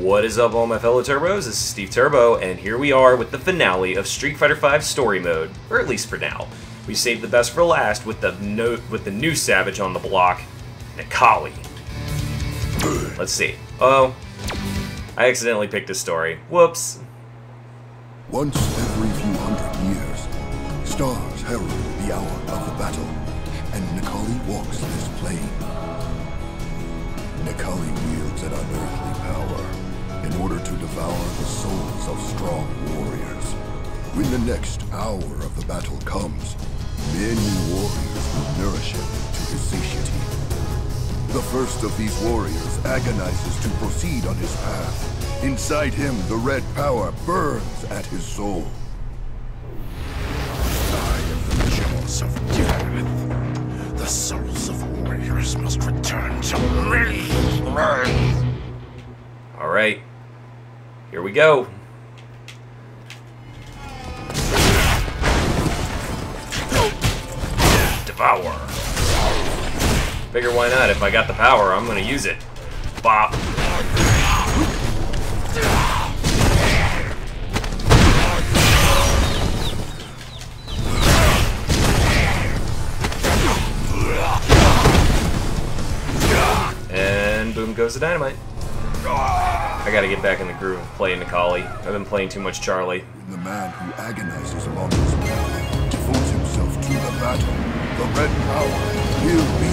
What is up, all my fellow Turbos? This is Steve Turbo, and here we are with the finale of Street Fighter V Story Mode, or at least for now. We saved the best for last with the no with the new Savage on the block, Necalli. Let's see. Oh, I accidentally picked a story. Whoops. Once every few hundred years, stars herald the hour of the battle, and Necalli walks this plane. Necalli wields an unearthly power in order to devour the souls of strong warriors. When the next hour of the battle comes, many warriors will nourish him to his satiety. The first of these warriors agonizes to proceed on his path. Inside him, the red power burns at his soul. I am the jaws of death. The souls of warriors must return Here we go. Devour. Figure why not? If I got the power, I'm gonna use it. Bop. And boom goes the dynamite. I gotta get back in the groove of playing Necalli. I've been playing too much Charlie. The man who agonizes along his way devotes himself to the battle, the red power will be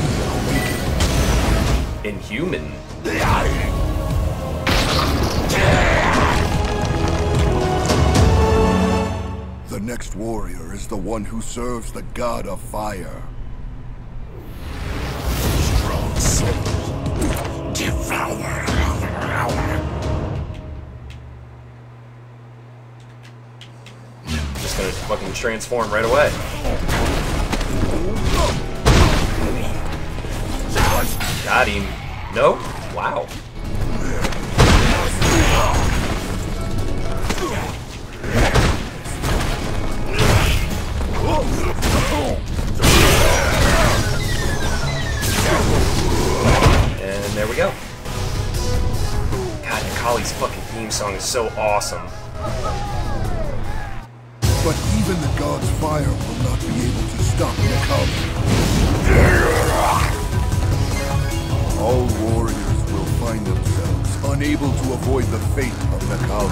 awakened. Inhuman. The next warrior is the one who serves the god of fire. Strong soul. Devour. Just gonna fucking transform right away. Got him. Nope. Wow. And there we go. God, Necalli's fucking theme song is so awesome. Even the god's fire will not be able to stop Necalli. All warriors will find themselves unable to avoid the fate of fall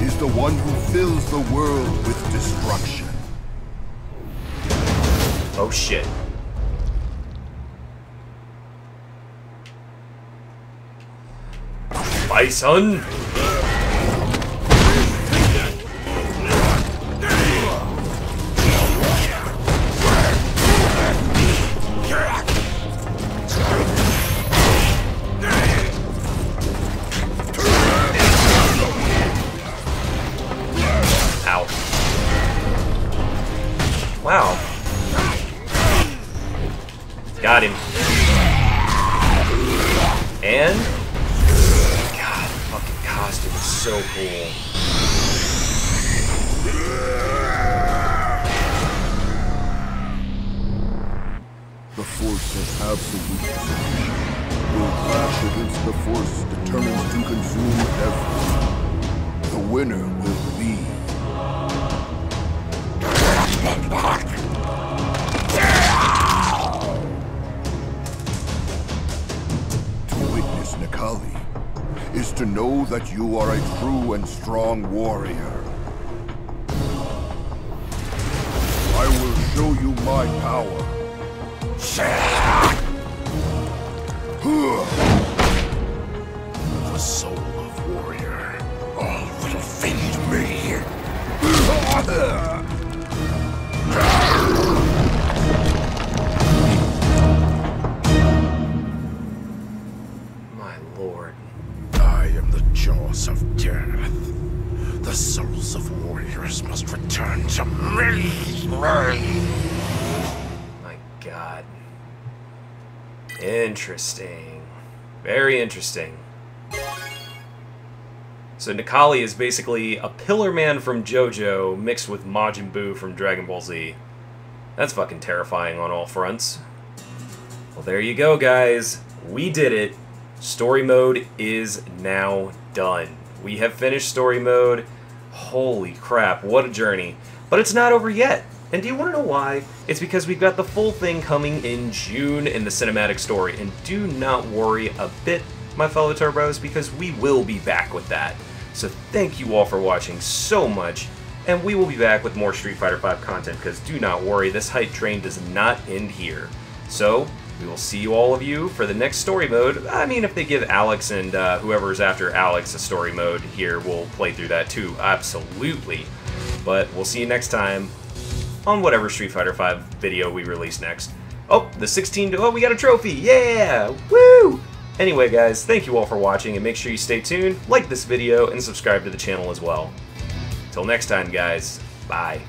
is the one who fills the world with destruction. Oh shit. Ow. Wow. Got him. And costume is so cool. The force of absolute will clash against the force determined to consume everything. The winner will be. To witness Necalli is to know that you are a true and strong warrior. I will show you my power. The souls of warriors must return to me. My god. Interesting. Very interesting. So Necalli is basically a Pillar Man from JoJo mixed with Majin Buu from Dragon Ball Z. That's fucking terrifying on all fronts. Well, there you go, guys. We did it. Story mode is now done. We have finished story mode. Holy crap, what a journey. But it's not over yet. And do you want to know why? It's because we've got the full thing coming in June in the cinematic story. And do not worry a bit, my fellow Turbos, because we will be back with that. So thank you all for watching so much, and we will be back with more Street Fighter V content, because do not worry, this hype train does not end here. So, we will see you all of you for the next story mode. I mean, if they give Alex and uh, whoever's after Alex a story mode here, we'll play through that too, absolutely. But we'll see you next time on whatever Street Fighter V video we release next. Oh, the 16 oh, we got a trophy! Yeah! Woo! Anyway, guys, thank you all for watching, and make sure you stay tuned, like this video, and subscribe to the channel as well. Till next time, guys, bye.